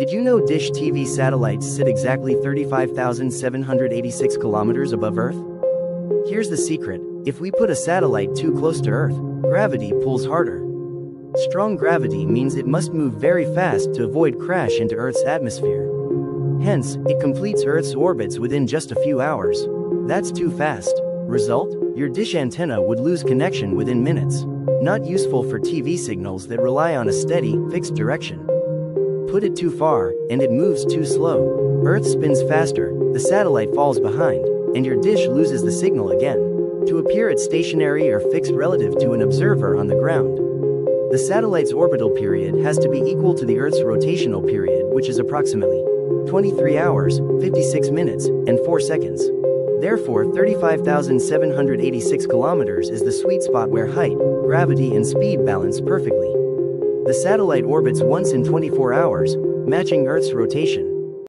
Did you know Dish TV satellites sit exactly 35,786 kilometers above Earth? Here's the secret if we put a satellite too close to Earth, gravity pulls harder. Strong gravity means it must move very fast to avoid crash into Earth's atmosphere. Hence, it completes Earth's orbits within just a few hours. That's too fast. Result? Your dish antenna would lose connection within minutes. Not useful for TV signals that rely on a steady, fixed direction. Put it too far, and it moves too slow. Earth spins faster, the satellite falls behind, and your dish loses the signal again. To appear at stationary or fixed relative to an observer on the ground. The satellite's orbital period has to be equal to the Earth's rotational period, which is approximately 23 hours, 56 minutes, and 4 seconds. Therefore, 35,786 kilometers is the sweet spot where height, gravity, and speed balance perfectly. The satellite orbits once in 24 hours, matching Earth's rotation.